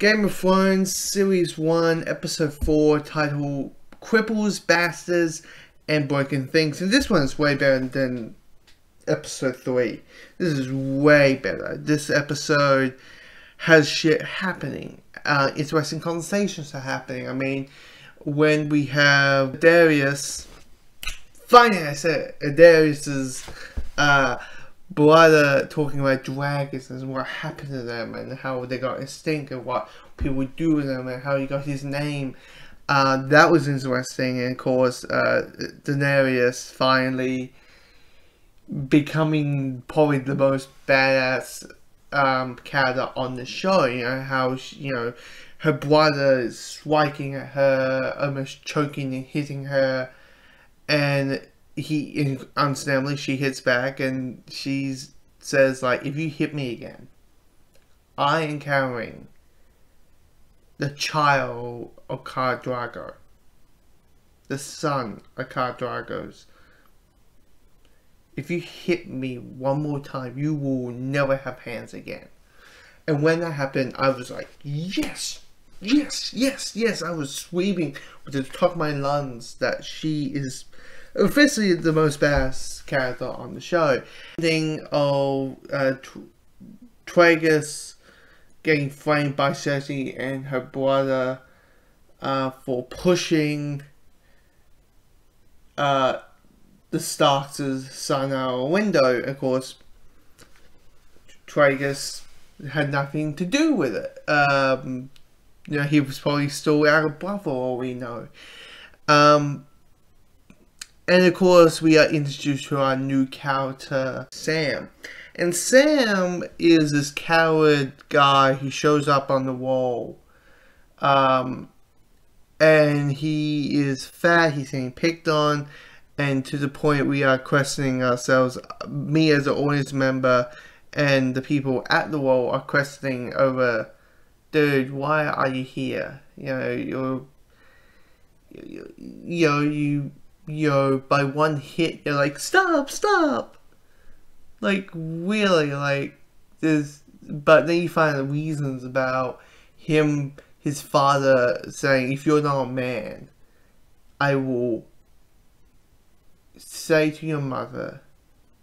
Game of Thrones Series 1, Episode 4, titled Cripples, Bastards, and Broken Things. And this one's way better than Episode 3. This is way better. This episode has shit happening. Uh, interesting conversations are happening. I mean, when we have Darius, finally I said it, Darius's uh, brother talking about dragons and what happened to them and how they got extinct and what people would do with them and how he got his name. Uh, that was interesting, and of course, uh, Daenerys finally becoming probably the most badass um, character on the show. You know how she, you know her brother is striking at her, almost choking and hitting her, and he understandably she hits back and she says like, "If you hit me again, I am carrying the child of Khal Drogo, the son of Khal Drogo's." if you hit me one more time, you will never have hands again. And when that happened, I was like, yes, yes, yes, yes. I was screaming with the top of my lungs that she is officially the most badass character on the show. Thing of uh, Tragus getting framed by Cersei and her brother uh, for pushing uh, the Starks' son out a window. Of course, Tragus had nothing to do with it. Um, you know, he was probably still out of breath all we know. Um, and of course, we are introduced to our new character, Sam. And Sam is this coward guy. Who shows up on the wall. Um, and he is fat, he's getting picked on, and to the point we are questioning ourselves. Me as an audience member and the people at the wall are questioning over dude why are you here? You know you're you, you know you know by one hit you're like stop stop like really like there's but then you find the reasons about him his father saying if you're not a man i will say to your mother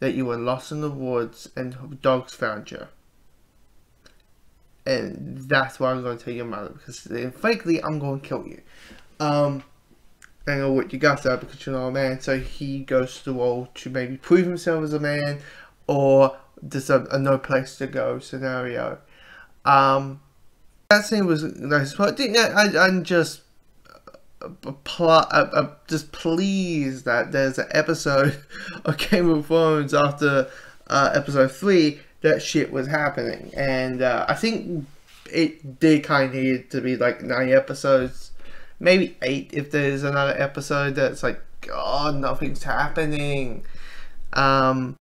that you were lost in the woods and dogs found you. And that's what I'm going to tell your mother because frankly, I'm going to kill you. Um, I know what you got because you're not a man. So he goes to the wall to maybe prove himself as a man or there's a, a no place to go scenario. Um, that scene was nice. But I, I'm just plot, uh, just pleased that there's an episode of Game of Thrones after uh, episode three that shit was happening, and uh, I think it did kind of need to be like nine episodes, maybe eight if there's another episode that's like, God, nothing's happening. Um,